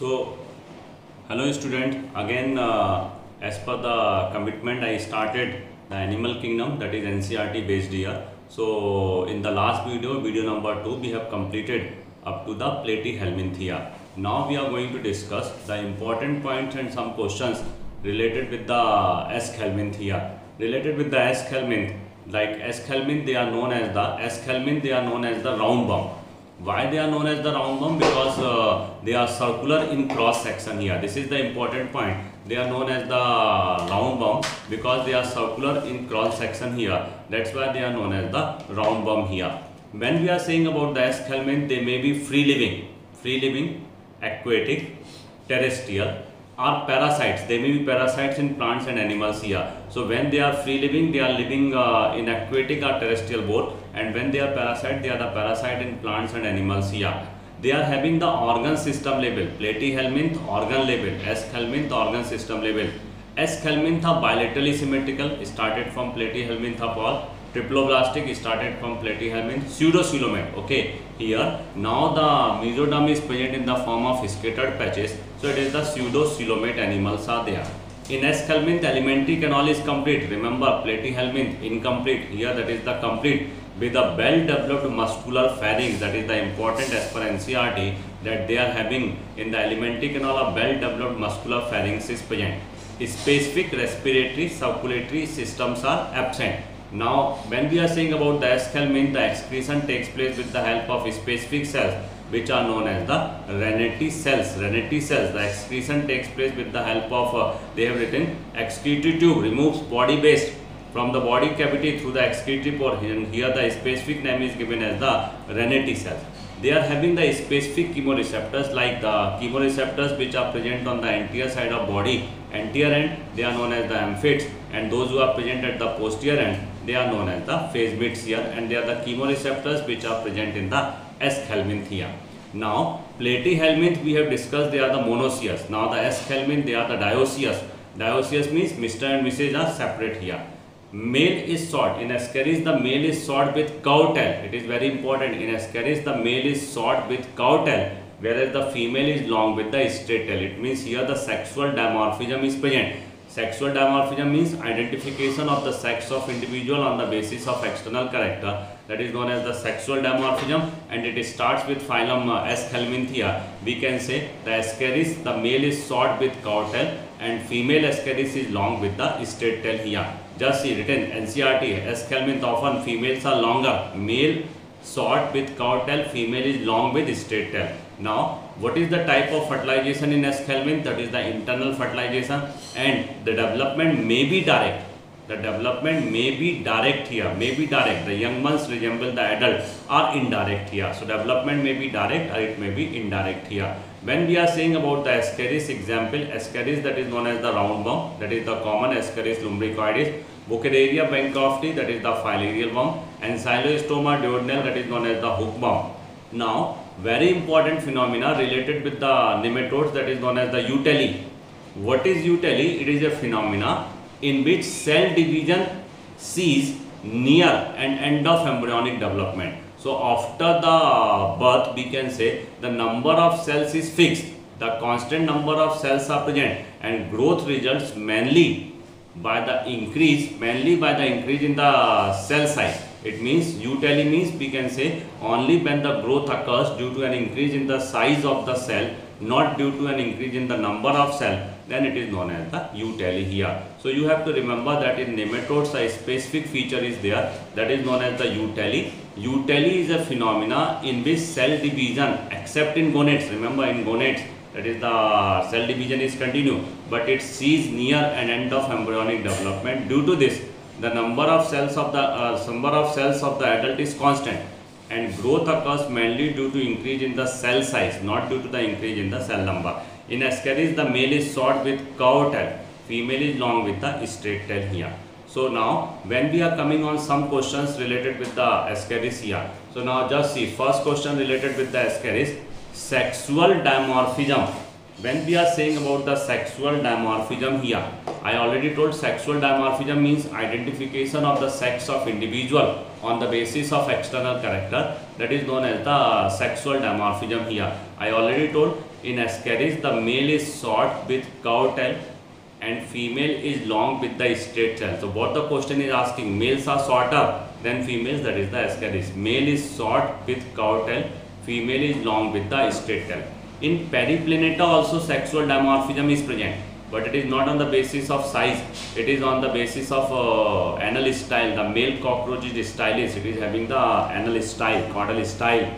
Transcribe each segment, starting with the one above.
So, hello student. Again, uh, as per the commitment, I started the animal kingdom that is NCERT based here. So, in the last video, video number two, we have completed up to the platyhelminthia. Now we are going to discuss the important points and some questions related with the S. Aschelminthia. Related with the Aschelminth, like Aschelminth, they are known as the Aschelminth, they are known as the round worm why they are known as the round worm because uh, they are circular in cross section here this is the important point they are known as the round worm because they are circular in cross section here that's why they are known as the round worm here when we are saying about the aschelminth they may be free living free living aquatic terrestrial are parasites. They may be parasites in plants and animals here. So when they are free living, they are living uh, in aquatic or terrestrial both. And when they are parasite, they are the parasite in plants and animals here. They are having the organ system level. Platyhelminth organ level. Aschelminth organ system level. Aschelminth are bilaterally symmetrical. Started from Platyhelminth all triploblastic started from platyhelminth pseudocoelomate okay here now the mesoderm is present in the form of scattered patches so it is the pseudocoelomate animals are there in aschelminth alimentary canal is complete remember platyhelminth incomplete here that is the complete with a well developed muscular pharynx that is the important as per NCERT that they are having in the alimentary canal a well developed muscular pharynx is present specific respiratory circulatory systems are absent now, when we are saying about the aschelminth, the excretion takes place with the help of specific cells which are known as the Renette cells. Renette cells, the excretion takes place with the help of, uh, they have written, excretory tube removes body waste from the body cavity through the excretory pore. And here the specific name is given as the Renneti cells. They are having the specific chemoreceptors like the chemoreceptors which are present on the anterior side of body. Anterior end, they are known as the amphids and those who are present at the posterior end they are known as the phase here and they are the chemoreceptors which are present in the aschelminthia. Now, platyhelminth we have discussed they are the monoecious. Now, the aschelminth they are the dioecious. Dioecious means Mr. and Mrs. are separate here. Male is short. In Ascaris, the male is short with cow tail. It is very important. In Ascaris, the male is short with cow tail, whereas the female is long with the straight tail. It means here the sexual dimorphism is present Sexual dimorphism means identification of the sex of individual on the basis of external character that is known as the sexual dimorphism and it starts with phylum uh, Aschelminthia. We can say the Ascaris, the male is short with tail and female Ascaris is long with the straight tail here. Just see written NCRT, Aschelminth often females are longer, male short with cow tail, female is long with straight tail. Now, what is the type of fertilization in Aschelminth? That is the internal fertilization and the development may be direct. The development may be direct here, may be direct. The young ones resemble the adult or indirect here. So, development may be direct or it may be indirect here. When we are saying about the Ascaris example, Ascaris that is known as the round worm, that is the common Ascaris lumbricoides, Wuchereria bancrofti that is the filarial worm and Ancylostoma duodenale that is known as the hookworm. Now, very important phenomena related with the nematodes that is known as the eutely. What is eutely? It is a phenomena in which cell division cease near and end of embryonic development. So after the birth we can say the number of cells is fixed. The constant number of cells are present and growth results mainly by the increase mainly by the increase in the cell size it means eutely means we can say only when the growth occurs due to an increase in the size of the cell, not due to an increase in the number of cell, then it is known as the eutely here. So you have to remember that in nematodes a specific feature is there that is known as the eutely. Eutely is a phenomena in which cell division except in gonads, remember in gonads that is the cell division is continue but it sees near an end of embryonic development. Due to this the number of cells of the uh, number of cells of the adult is constant and growth occurs mainly due to increase in the cell size not due to the increase in the cell number in ascaris the male is short with curved tail female is long with the straight tail here so now when we are coming on some questions related with the ascaris here so now just see first question related with the ascaris sexual dimorphism when we are saying about the sexual dimorphism here i already told sexual dimorphism means identification of the sex of individual on the basis of external character that is known as the sexual dimorphism here i already told In Ascaris, the male is short with curved tail and female is long with the straight tail. So what the question is asking, males are shorter than females, that is the Ascaris. Male is short with curved tail, female is long with the straight tail. In Periplaneta also sexual dimorphism is present, but it is not on the basis of size, it is on the basis of uh, anal style. The male cockroach is stylish, it is having the anal style, caudal style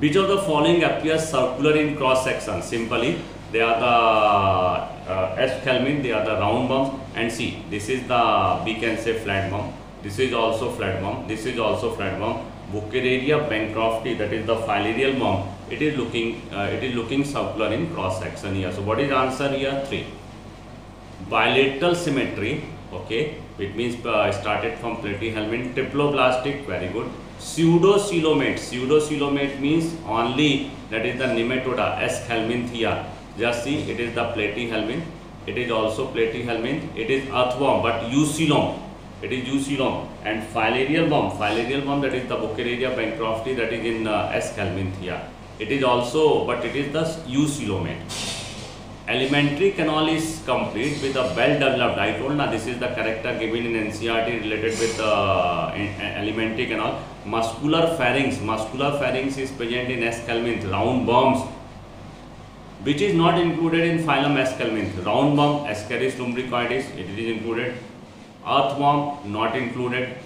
which of the following appears circular in cross section? Simply, they are the uh, S. Kelmin, they are the round bumps and see, this is the, we can say flat bump, this is also flat bump, this is also flat bump. Wuchereria bancrofti, that is the filarial bump, it is looking, uh, it is looking circular in cross section here. So, what is answer here? 3. Bilateral symmetry, okay, it means uh, started from platyhelminth, triploblastic, very good pseudocoelomate pseudocoelomate means only that is the nematoda s helminthia just see it is the platyhelminth it is also platyhelminth it is earthworm but eucoelom it is eucoelom and filarial worm filarial worm that is the Wuchereria bancrofti that is in uh, s. helminthia it is also but it is the eucoelomate alimentary canal is complete with a well developed. I told now this is the character given in NCERT related with the uh, alimentary canal. Muscular pharynx. Muscular pharynx is present in Aschelminth. Round bombs which is not included in phylum Aschelminth. Roundworm, Ascaris lumbricoides it is included. Earthworm not included.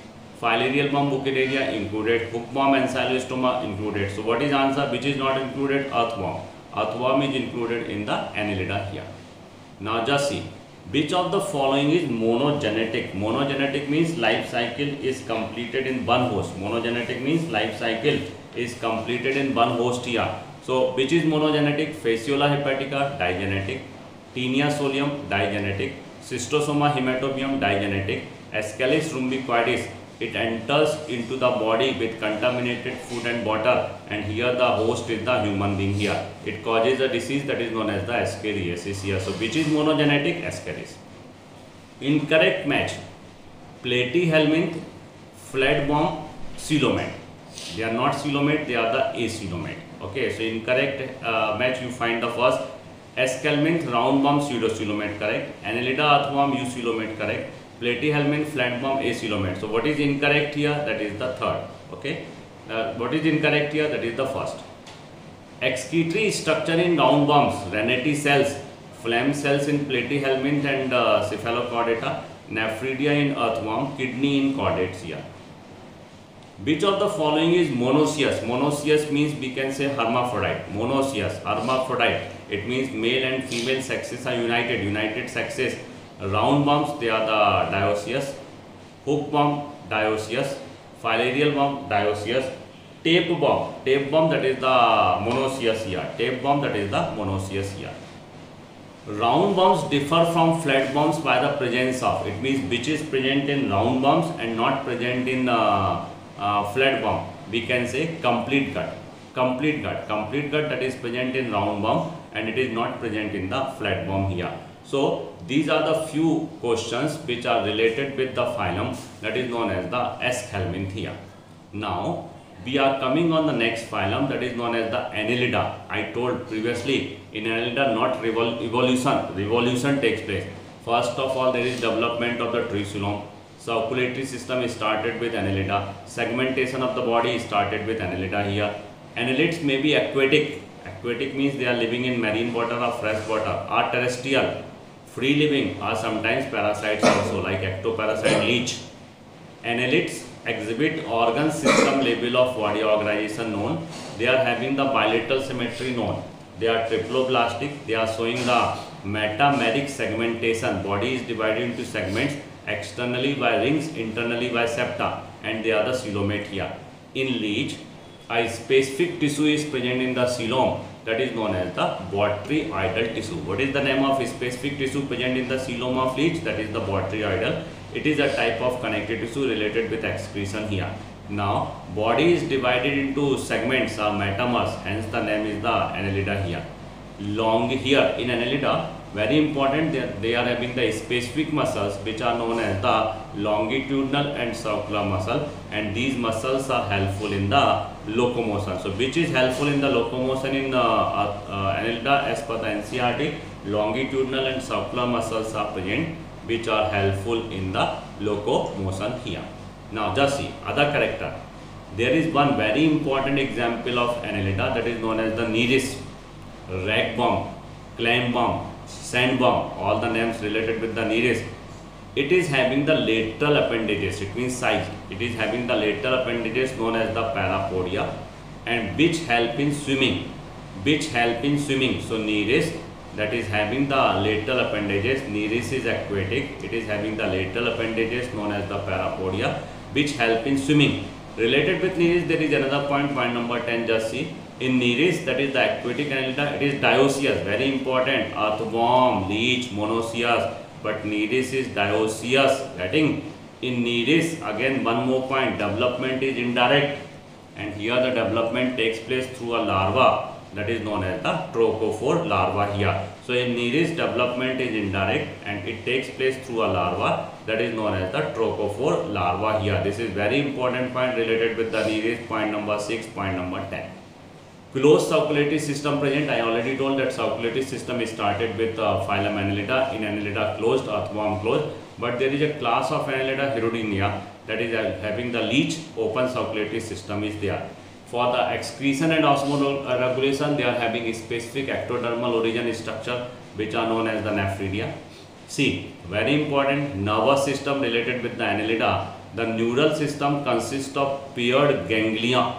Filarial bomb Wuchereria included. Hookworm Ancylostoma included. So what is answer which is not included? Earthworm. Earthworm is included in the annelida here. Now just see, which of the following is monogenetic? Monogenetic means life cycle is completed in one host. Monogenetic means life cycle is completed in one host here. So which is monogenetic? Fasciola hepatica, digenetic. Taenia solium, digenetic. Schistosoma hematobium, digenetic. Ascaris lumbricoides, it enters into the body with contaminated food and water and here the host is the human being here. It causes a disease that is known as the ascariasis here. So which is monogenetic? Ascaris. Incorrect match. Platyhelminth, flatworm, coelomate. They are not coelomate, they are the acoelomate. Okay, so incorrect uh, match you find the first. Aschelminth, roundworm, pseudocoelomate correct. Annelida earthworm, eucoelomate correct platyhelminth, flatworm, acoelomate. So what is incorrect here? That is the third. Okay. Uh, what is incorrect here? That is the first. Excretory structure in roundworms, Renette cells, flame cells in platyhelminth and uh, cephalochordata, nephridia in earthworm, kidney in chordates here. Which of the following is monoecious? Monoecious means we can say hermaphrodite. Monoecious, hermaphrodite. It means male and female sexes are united, united sexes round worms they are the dioecious, hookworm dioecious, filarial worm dioecious, tapeworm, tapeworm that is the monoecious here, tapeworm that is the monoecious here. Roundworms differ from flatworms by the presence of, it means which is present in roundworms and not present in uh, uh, flatworm. We can say complete gut, complete gut, complete gut that is present in roundworm and it is not present in the flatworm here. So these are the few questions which are related with the phylum that is known as the s Aschelminthia. Now we are coming on the next phylum that is known as the Annelida. I told previously in Annelida not revol evolution, revolution takes place. First of all there is development of the trisuloom. Circulatory system is started with Annelida. Segmentation of the body is started with Annelida here. Annelids may be aquatic. Aquatic means they are living in marine water or fresh water or terrestrial Free living are sometimes parasites also like ectoparasite leech. Annelids exhibit organ system level of body organization known. They are having the bilateral symmetry known. They are triploblastic. They are showing the metameric segmentation. Body is divided into segments externally by rings, internally by septa and they are the here. In leech, a specific tissue is present in the coelom that is known as the botryoidal tissue. What is the name of specific tissue present in the coelom of leech? That is the botryoidal. It is a type of connective tissue related with excretion here. Now, body is divided into segments or metamers, hence the name is the annelida here. Long here in annelida, very important are, they are having the specific muscles which are known as the longitudinal and circular muscle and these muscles are helpful in the locomotion. So which is helpful in the locomotion in uh, uh, uh, as per the ncert longitudinal and circular muscles are present which are helpful in the locomotion here. Now just see other character. There is one very important example of annelida that is known as the nereis rag bomb, clam bomb, sand bomb, all the names related with the nereis. It is having the lateral appendages, it means size. It is having the lateral appendages known as the parapodia and which help in swimming. Which help in swimming. So nereis that is having the lateral appendages, nereis is aquatic. It is having the lateral appendages known as the parapodia which help in swimming. Related with nereis there is another point, point number 10 just see in Nereis, that is the aquatic annelida, it is dioecious, very important. Earthworm, leech, monoecious, but Nereis is dioecious. Getting in Nereis, again one more point, development is indirect, and here the development takes place through a larva that is known as the trochophore larva here. So in Nereis, development is indirect and it takes place through a larva that is known as the trochophore larva here. This is very important point related with the Nereis, point number 6, point number 10 closed circulatory system present. I already told that circulatory system is started with uh, phylum annelida in annelida closed earthworm closed. But there is a class of annelida hirudinea that is uh, having the leech open circulatory system is there. For the excretion and osmoregulation they are having a specific ectodermal origin structure which are known as the nephridia. See very important nervous system related with the annelida the neural system consists of paired ganglia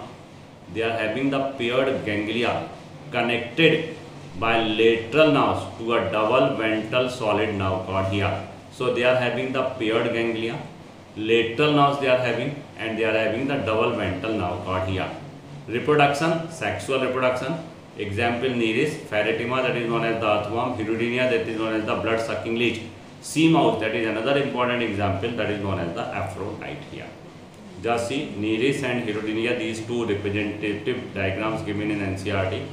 they are having the paired ganglia connected by lateral nerves to a double ventral solid nerve cord here. So they are having the paired ganglia, lateral nerves they are having and they are having the double ventral nerve cord here. Reproduction, sexual reproduction, example nereis, pheretima that is known as the earthworm, hirudinea that is known as the blood sucking leech, sea mouse that is another important example that is known as the aphrodite here. Just see Nereis and Hirudinea, these two representative diagrams given in NCERT.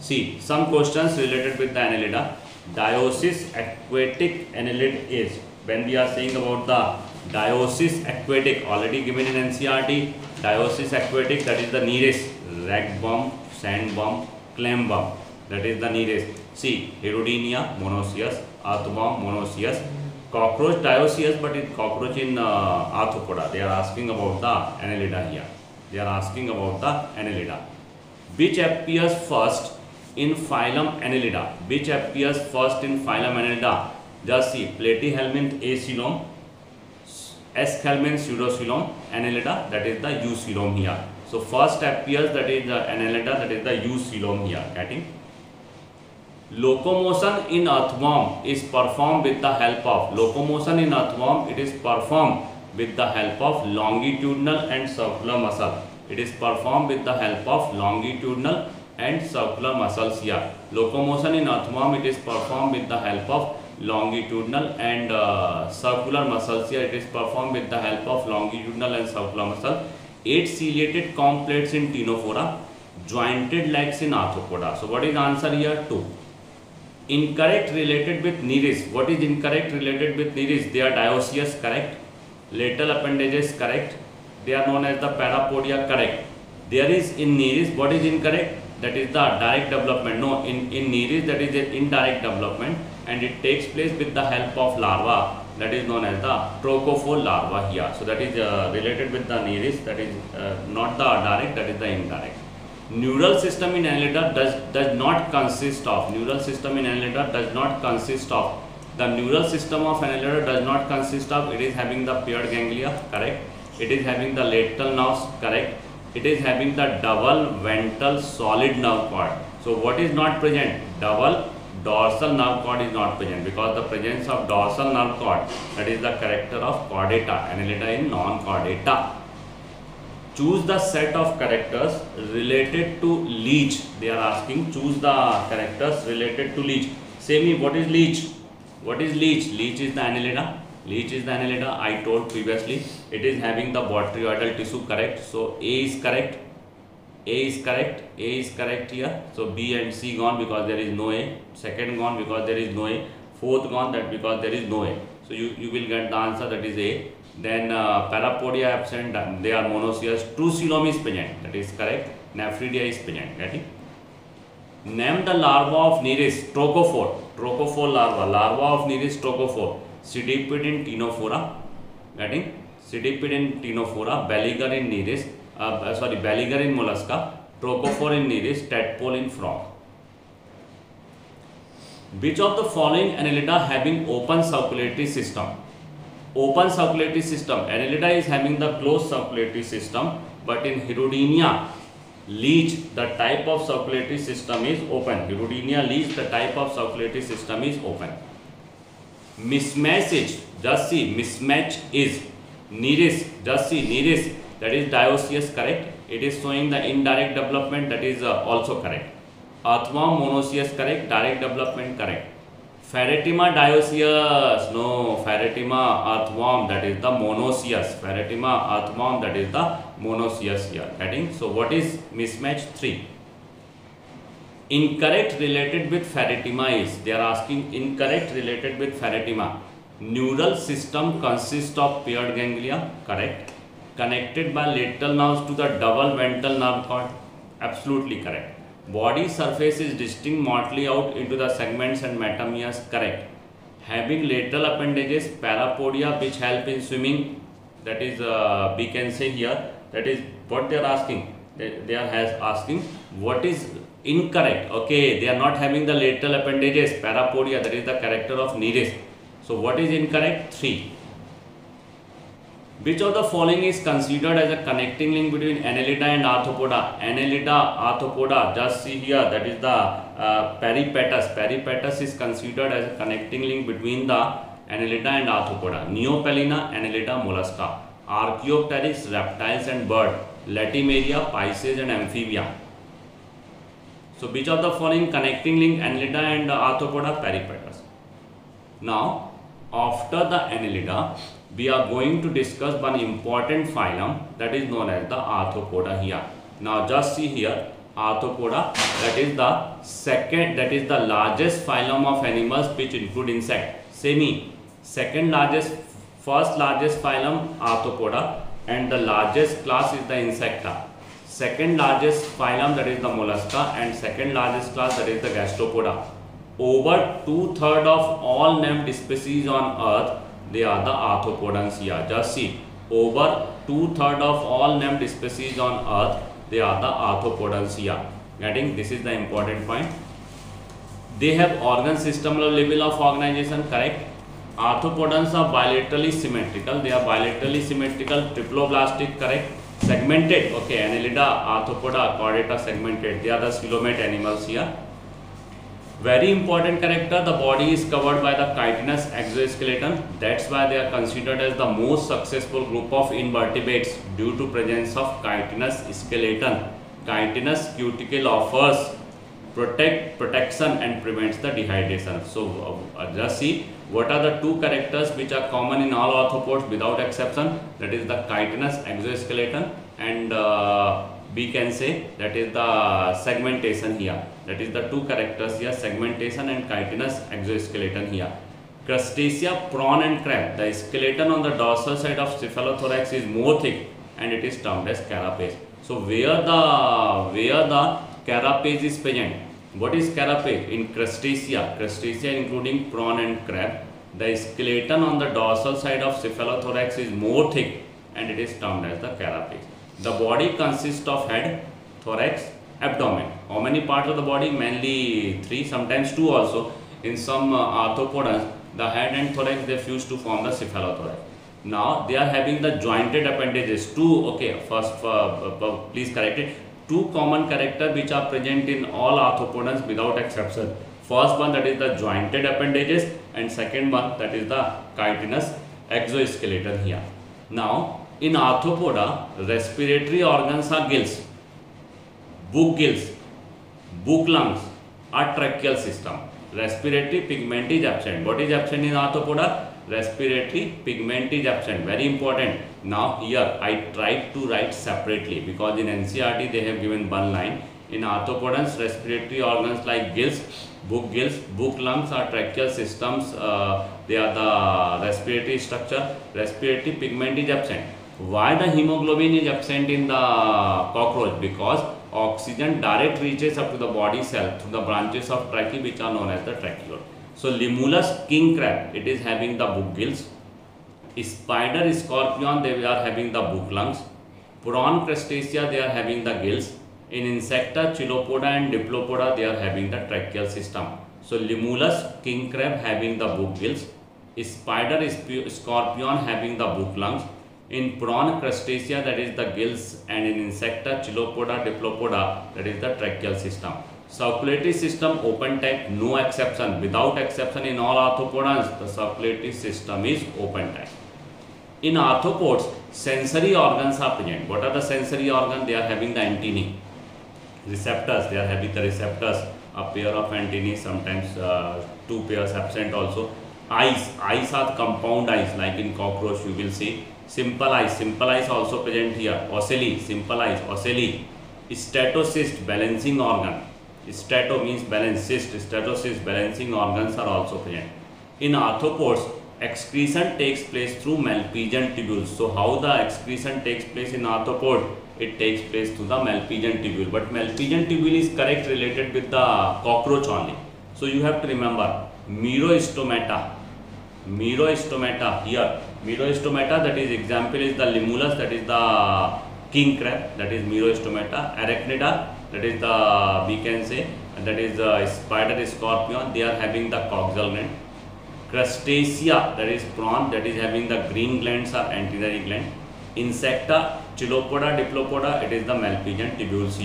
See, some questions related with the annelida. Dioecious aquatic annelid is, when we are saying about the dioecious aquatic, already given in NCERT, dioecious aquatic, that is the Nereis, rag bomb, sand bomb, clam bomb, that is the Nereis. See, Hirudinea, monoecious, earthworm, monoecious, cockroach dioecious but it cockroach in uh, arthropoda. They are asking about the annelida here. They are asking about the annelida. Which appears first in phylum annelida? Which appears first in phylum annelida? Just see platyhelminth acoelom Aschelminth pseudocoelom annelida that is the eucoelom here. So first appears that is the annelida that is the eucoelom here. Getting locomotion in earthworm is perform with the help of locomotion in earthworm it is perform with the help of longitudinal and circular muscle it is perform with the help of longitudinal and circular muscles या locomotion in earthworm it is perform with the help of longitudinal and circular muscles या it is perform with the help of longitudinal and circular muscle at ciliated comb plates in Ctenophora jointed legs in Arthropoda so what is answer year incorrect related with nereis. What is incorrect related with nereis? They are dioecious, correct. Lateral appendages, correct. They are known as the parapodia, correct. There is in nereis, what is incorrect? That is the direct development. No, in, in nereis that is an indirect development and it takes place with the help of larva that is known as the trochophore larva here. So that is uh, related with the nereis that is uh, not the direct that is the indirect neural system in annelida does does not consist of neural system in annelida does not consist of the neural system of annelida does not consist of it is having the paired ganglia correct? It is having the lateral nerves correct? It is having the double ventral solid nerve cord. So what is not present? Double dorsal nerve cord is not present because the presence of dorsal nerve cord that is the character of chordata annelida in non chordata choose the set of characters related to leech they are asking choose the characters related to leech say me what is leech what is leech leech is the annelida leech is the annelida i told previously it is having the botryoidal tissue correct so a is correct A is correct. A is correct here. So B and C gone because there is no A. Second gone because there is no A. Fourth gone that because there is no A. So you, you will get the answer that is A. Then uh, parapodia absent, they are monoecious. True coelom is present, that is correct. Nephridia is present, getting. Name the larva of Nereis trochophore. Trochophore larva. Larva of Nereis trochophore. Pseudopodin ctenophora. Getting? Pseudopodin ctenophora. Belliger in Nereis. Uh, uh, sorry, Belliger in mollusca. Trochophore in Nereis. Tadpole in frog. Which of the following annelida having open circulatory system? Open circulatory system. Annelida is having the closed circulatory system, but in Hirudinea leech, the type of circulatory system is open. Hirudinea leech, the type of circulatory system is open. Mismatch is, just see, mismatch is Nereis, just see, Nereis, that is dioecious, correct? It is showing the indirect development, that is uh, also correct. Earthworm monoecious, correct? Direct development, correct. Pheretima dioecious, no, Pheretima earthworm, that is the monoecious. Pheretima earthworm, that is the monoecious here. Getting? So, what is mismatch 3? Incorrect related with Pheretima is, they are asking incorrect related with Pheretima. Neural system consists of paired ganglia, correct? Connected by lateral nerves to the double ventral nerve cord, absolutely correct Body surface is distinct mottley out into the segments and metameres, correct. Having lateral appendages, parapodia which help in swimming, that is uh, we can say here, that is what they are asking. They, they are has asking what is incorrect. Okay, they are not having the lateral appendages, parapodia, that is the character of Nereis. So what is incorrect? 3. Which of the following is considered as a connecting link between Annelida and Arthropoda? Annelida, Arthropoda, just see here, that is the uh, peripatus. Is considered as a connecting link between the Annelida and Arthropoda. Neopilina, Annelida, mollusca. Archaeopteryx, reptiles and bird. Latimeria, Pisces and amphibia. So, which of the following connecting link Annelida and Arthropoda? Peripatus. Now, after the Annelida, we are going to discuss one important phylum that is known as the arthropoda here. Now just see here arthropoda that is the second that is the largest phylum of animals which include insect. Semi second largest first largest phylum arthropoda and the largest class is the insecta. Second largest phylum that is the mollusca and second largest class that is the gastropoda. Over two third of all named species on earth they are the arthropodans here. Just see, over two-third of all named species on earth, they are the arthropodans here. Getting this is the important point. They have organ system level of organization, correct? Arthropodans are bilaterally symmetrical. They are bilaterally symmetrical, triploblastic, correct? Segmented, okay, Annelida, Arthropoda, Chordata segmented. They are the coelomate animals here very important character, the body is covered by the chitinous exoskeleton. That's why they are considered as the most successful group of invertebrates due to presence of chitinous skeleton. Chitinous cuticle offers protect protection and prevents the dehydration. So uh, just see what are the two characters which are common in all arthropods without exception. That is the chitinous exoskeleton and uh, we can say that is the segmentation here that is the two characters here segmentation and chitinous exoskeleton here. Crustacea prawn and crab. The skeleton on the dorsal side of cephalothorax is more thick and it is termed as carapace. So where the where the carapace is present? What is carapace? In crustacea crustacea including prawn and crab the skeleton on the dorsal side of cephalothorax is more thick and it is termed as the carapace. The body consists of head, thorax, abdomen. How many parts of the body? Mainly three, sometimes two also. In some uh, arthropods, the head and thorax they fuse to form the cephalothorax. Now they are having the jointed appendages. Two, okay, first uh, uh, please correct it. Two common characters which are present in all arthropods without exception. First one that is the jointed appendages and second one that is the chitinous exoskeleton here. Now in arthropoda, respiratory organs are gills, book gills, book lungs are tracheal system respiratory pigment is absent what is absent in Arthropoda respiratory pigment is absent very important now here I try to write separately because in NCERT they have given one line in arthropodans respiratory organs like gills book gills book lungs are tracheal systems they are the respiratory structure respiratory pigment is absent why the haemoglobin is absent in the cockroach because oxygen direct reaches up to the body cell through the branches of trachea which are known as the tracheole. So Limulus king crab, it is having the book gills. Spider scorpion, they are having the book lungs. Prawn crustacea, they are having the gills. In Insecta, Chilopoda and Diplopoda, they are having the tracheal system. So Limulus king crab having the book gills. Spider scorpion having the book lungs. In prawn crustacea, that is the gills, and in Insecta, Chilopoda, Diplopoda, that is the tracheal system. Circulatory system open type, no exception. Without exception in all arthropods, the circulatory system is open type. In arthropods, sensory organs are present. What are the sensory organs? They are having the antennae. Receptors, they are having the receptors. A pair of antennae, sometimes uh, two pairs absent also. Eyes, eyes are compound eyes like in cockroach you will see. Simple eyes simple eyes also present here ocelli simple eyes ocelli statocyst balancing organ stato means balancist statocyst balancing organ are also present in arthropods excretion takes place through Malpighian tubule so how the excretion takes place in arthropod it takes place through the Malpighian tubule but Malpighian tubule is correct related with the cockroach only so you have to remember Merostomata here Merostomata that is example is the limulus that is the king crab that is Merostomata. Arachnida that is the we can say that is the spider scorpion they are having the coxal gland. Crustacea that is prawn that is having the green glands or antennary gland. Insecta chilopoda diplopoda it is the malpighian tubules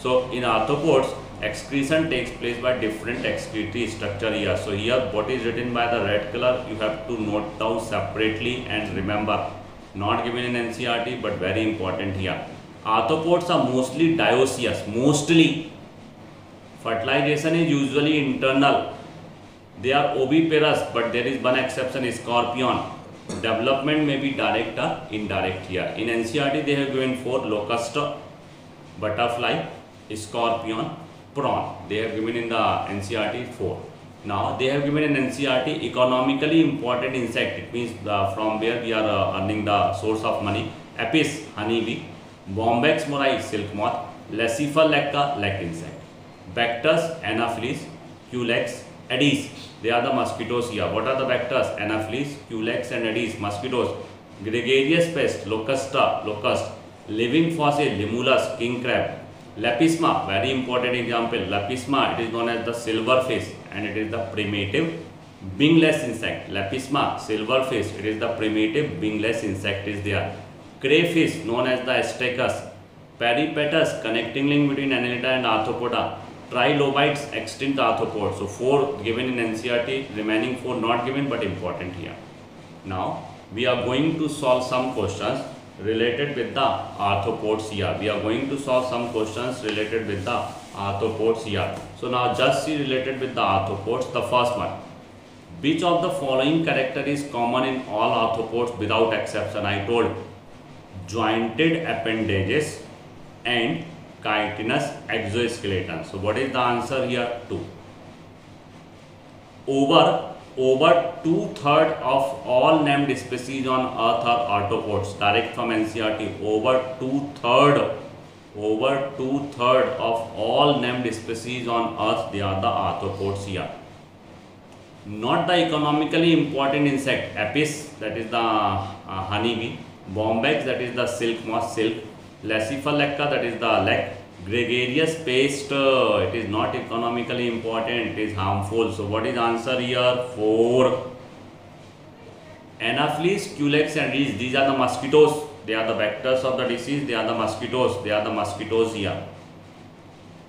so in arthropods excretion takes place by different excretory structure here so here what is written by the red color you have to note down separately and remember not given in ncert but very important here Arthropods are mostly dioecious. Mostly. Fertilization is usually internal. They are oviparous, but there is one exception, scorpion. Development may be direct or indirect here. In NCERT, they have given four locust, butterfly, scorpion, prawn. They have given in the NCERT four. Now they have given in NCERT economically important insect. It means uh, from where we are uh, earning the source of money. Apis, honeybee, Bombyx mori silk moth, Laccifer lacca lac insect. Vectors Anopheles, Culex, Aedes. They are the mosquitoes here. What are the vectors? Anopheles, Culex and Aedes mosquitoes. Gregarious pest Locusta, locust. Living fossil Limulus, king crab. Lepisma, very important example. Lepisma, it is known as the silverfish and it is the primitive wingless insect. Lepisma, silverfish, it is the primitive wingless insect is there crayfish known as the Astacus, peripatus connecting link between Annelida and Arthropoda, trilobites extinct arthropods. So four given in NCERT, remaining four not given but important here. Now we are going to solve some questions related with the arthropods here. We are going to solve some questions related with the arthropods here. So now just see related with the arthropods. The first one. Which of the following character is common in all arthropods without exception? I told jointed appendages and chitinous exoskeleton. So what is the answer here? 2. Over over two-third of all named species on earth are arthropods. Direct from NCERT. Over two-third over two-third of all named species on earth they are the arthropods here. Not the economically important insect apis that is the uh, honeybee Bombyx that is the silk moth silk, Laccifer that is the lac, gregarious pest uh, it is not economically important it is harmful. So what is answer here? 4. Anopheles, Culex and these, these are the mosquitoes. They are the vectors of the disease. They are the mosquitoes. They are the mosquitoes here.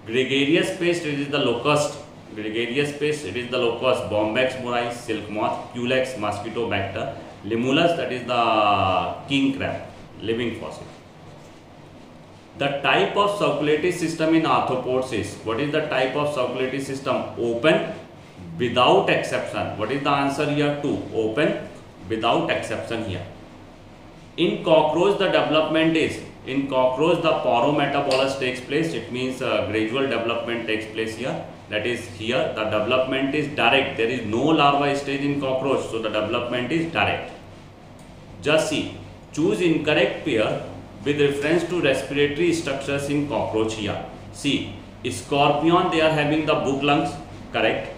Gregarious pest it is the locust. Gregarious pest it is the locust. Bombyx mori, silk moth, Culex, mosquito vector. Limulus that is the king crab, living fossil. The type of circulatory system in arthropods is, what is the type of circulatory system? Open without exception. What is the answer here? 2. Open without exception here. In cockroach, the development is in cockroach the paurometabolous takes place. It means uh, gradual development takes place here. That is here the development is direct. There is no larva stage in cockroach, so the development is direct. Just see, choose incorrect pair with reference to respiratory structures in here. See, scorpion they are having the book lungs, correct?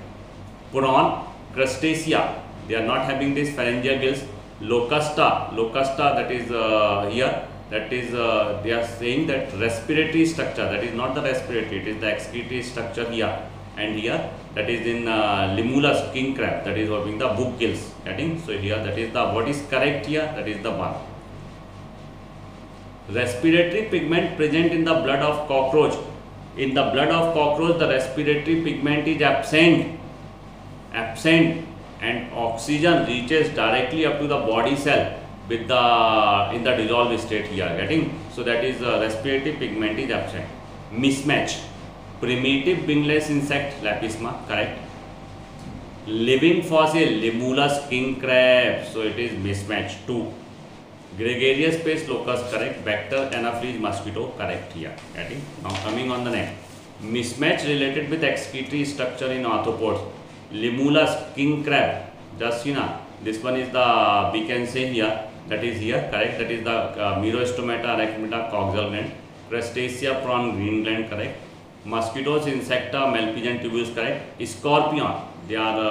Prawn, crustacea, they are not having this pharyngeal gills. Locusta, locusta that is uh, here, that is uh, they are saying that respiratory structure, that is not the respiratory, it is the excretory structure here and here that is in uh, limulus king crab that is having the book gills getting so here that is the what is correct here that is the one respiratory pigment present in the blood of cockroach. In the blood of cockroach the respiratory pigment is absent. Absent. And oxygen reaches directly up to the body cell with the in the dissolved state here getting? So that is the respiratory pigment is absent. Mismatch. Primitive wingless insect lepisma correct? Living fossil limulus king crab. So it is mismatch. 2 gregarious space locust correct vector Anopheles mosquito correct किया। Now coming on the next mismatch related with excretory structure in ऑथोपोर्ट लिमूलस king crab जस्टिना this one is the we can say here that is here correct that is the Merostomata रेक्मेटा coxal gland Crustacea prawn correct mosquitoes Insecta Malpighian tubules correct scorpion they are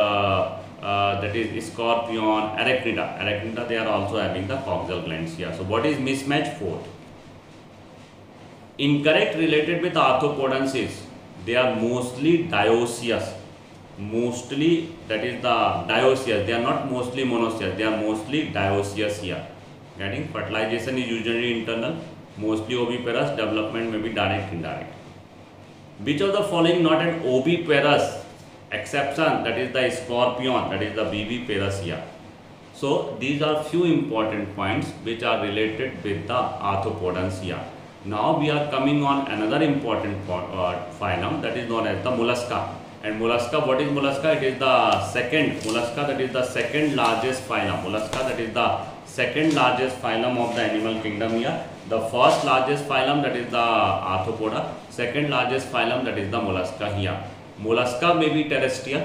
uh, that is scorpion arachnida. Arachnida they are also having the coxal glands here. So what is mismatch? Fourth incorrect related with arthropodans is they are mostly dioecious. Mostly that is the dioecious. They are not mostly monoecious. They are mostly dioecious here. Getting? Fertilization is usually internal. Mostly oviparous. Development may be direct indirect. Which of the following not an oviparous exception that is the scorpion that is the here so these are few important points which are related with the arthropodans here now we are coming on another important uh, phylum that is known as the mollusca. And mollusca what is mollusca? It is the second mollusca that is the second largest phylum. Mollusca that is the second largest phylum of the animal kingdom here. The first largest phylum that is the arthropoda. Second largest phylum that is the mollusca here Mollusca में भी terrestrial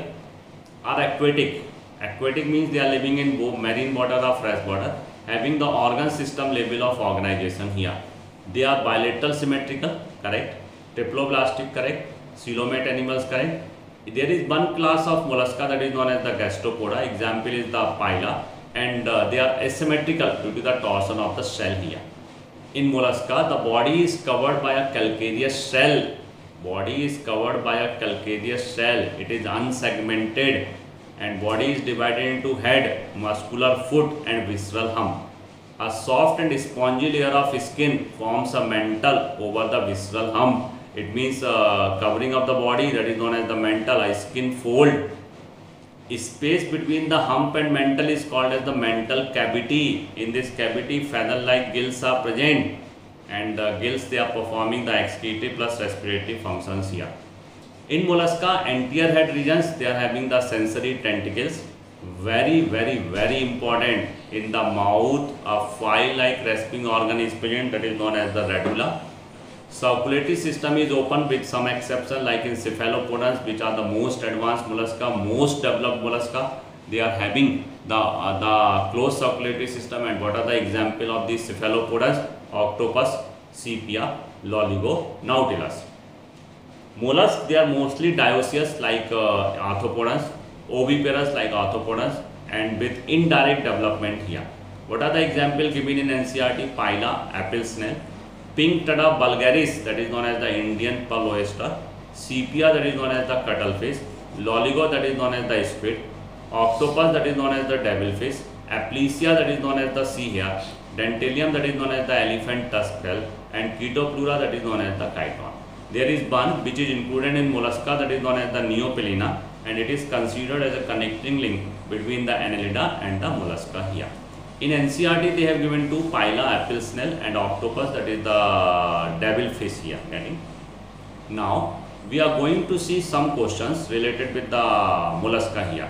or aquatic aquatic means they are living in both marine water of fresh water having the organ system level of organisation are they are bilateral symmetrical correct triploblastic correct coelomate animals correct there is one class of Mollusca that is known as the Gastropoda example is the Pila and they are asymmetrical due to the torsion of the shell here in Mollusca the body is covered by a calcareous shell body is covered by a calcareous shell. It is unsegmented and body is divided into head muscular foot and visceral hump a soft and spongy layer of skin forms a mantle over the visceral hump it means uh, covering of the body that is known as the mantle a skin fold. Space between the hump and mantle is called as the mantle cavity. In this cavity feather like gills are present and the gills they are performing the excretory plus respiratory functions here. In mollusca anterior head regions they are having the sensory tentacles. Very very very important in the mouth a file like rasping organ is present that is known as the radula. Circulatory system is open with some exception like in cephalopodans which are the most advanced mollusca most developed mollusca. They are having the uh, the closed circulatory system and what are the example of these cephalopodans Octopus Sepia Loligo Nautilus mollusc they are mostly dioecious like arthropods oviparous like arthropods and with indirect development here what are the example given in NCERT Pila apple snail Pinctada vulgaris that is known as the Indian pearl oyster Sepia that is known as the cuttlefish Loligo that is known as the squid Octopus that is known as the devil fish Aplysia that is known as the sea hare dentalium that is known as the elephant tusk shell and Chaetopleura that is known as the chiton. There is one which is included in mollusca that is known as the Neopilina and it is considered as a connecting link between the Annelida and the mollusca here. In NCERT, they have given two pila, apple snail and octopus that is the devil fish here. Getting? Now, we are going to see some questions related with the mollusca here.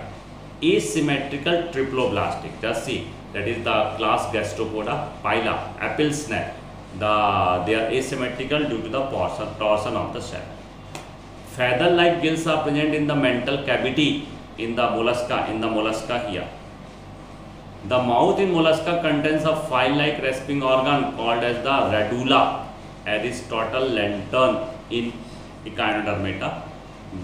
asymmetrical triploblastic. Just see that is the class gastropoda, pila, apple snap. The they are asymmetrical due to the torsion, torsion of the shell. Feather-like gills are present in the mental cavity in the mollusca in the mollusca here. The mouth in mollusca contains a file-like respiring organ called as the radula, Aristotle lantern in Echinodermata.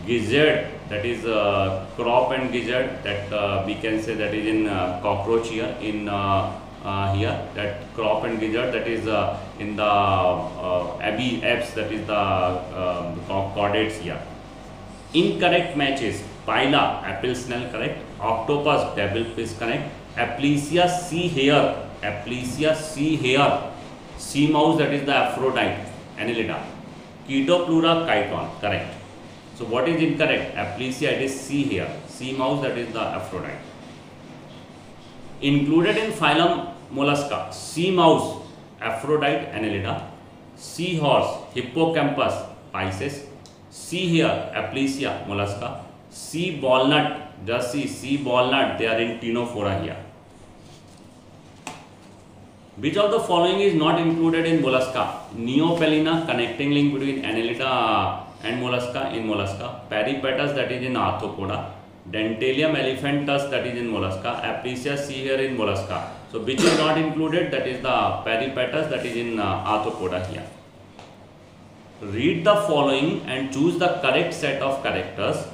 Gizzard, that is uh, crop and gizzard, that uh, we can say that is in uh, cockroach here, in uh, uh, here, that crop and gizzard, that is uh, in the uh, abby, abs, that is the uh, chordates here. Incorrect matches, pila, apple snail correct, octopus, devilfish correct, Aplysia sea hare, Aplysia sea hare, sea mouse that is the Aphrodite, Annelida, Chaetoplura chiton, correct. So what is incorrect? Aplysia it is sea here, sea mouse that is the Aphrodite. Included in phylum Mollusca, sea mouse, Aphrodite, Annelida, sea horse, Hippocampus, Pisces, sea hare, Aplysia, Mollusca, sea walnut, just see sea walnut, they are in Ctenophora here. Which of the following is not included in mollusca? Neopilina, connecting link between Annelida mollusca in mollusca. Peripatus that is in Arthropoda. Dentalium elephantus that is in mollusca. Aplysia sea hare in mollusca. So which is not included? That is the peripatus that is in uh, Arthropoda here. Read the following and choose the correct set of characters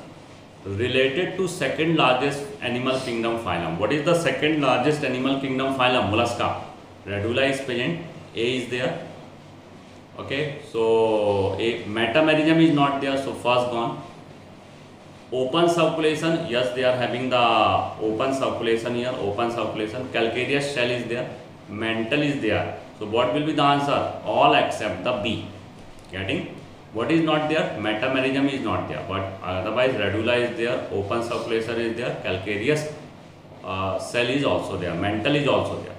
related to second largest animal kingdom phylum. What is the second largest animal kingdom phylum? Mollusca. Radula is present. A is there. Okay. So a metamerism is not there. So first gone. Open circulation. Yes, they are having the open circulation here. Open circulation. Calcareous shell is there. Mantle is there. So what will be the answer? All except the B. Getting? What is not there? Metamerism is not there. But otherwise radula is there. Open circulation is there. Calcareous uh, cell is also there. Mantle is also there.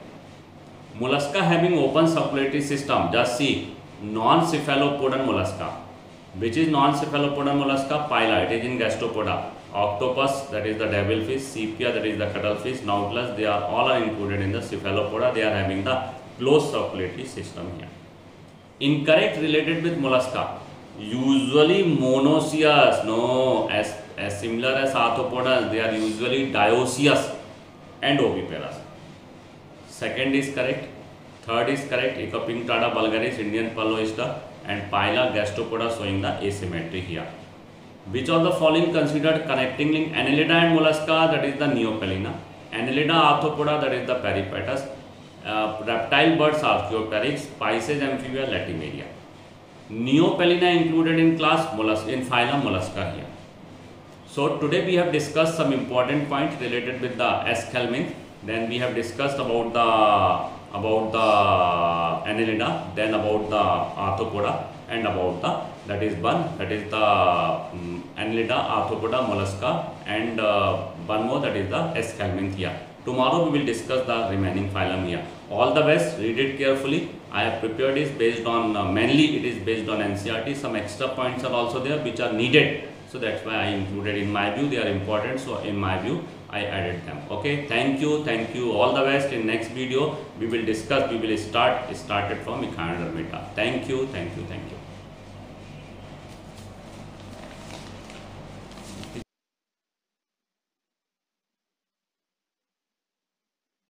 Mollusca having open circulatory system. Just see non cephalopodan Mollusca which is non cephalopodan Mollusca Pila it is in Gastropoda Octopus that is the devil fish Sepia that is the cuttlefish Nautilus they are all are included in the Cephalopoda they are having the close circulatory system here incorrect related with Mollusca usually monoecious no yes as similar as arthropods they are usually dioecious and oviparous second is correct third is correct इक Pinctada vulgaris Indian pearl is the and Pila Gastropoda showing the asymmetric here which of the following considered connecting link Annelida and Mollusca that is the Neopilina Annelida Arthropoda that is the Peripatus reptile birds Archaeopteryx Pisces Amphibia Latimeria Neopilina included in class mollusc in phyla Mollusca here so today we have discuss some important point related with the Aschelminthes then we have discussed about the about the annelida, then about the arthropoda, and about the that is one that is the um, annelida, arthropoda, mollusca, and uh, one more that is the aschelminth. Tomorrow we will discuss the remaining phylum here. All the best. Read it carefully. I have prepared is based on uh, mainly it is based on NCERT. Some extra points are also there which are needed. So that's why I included in my view. They are important. So in my view, I added them. Okay. Thank you. Thank you. All the best. In next video, we will discuss. We will start started from Echinodermata. Thank you. Thank you. Thank you.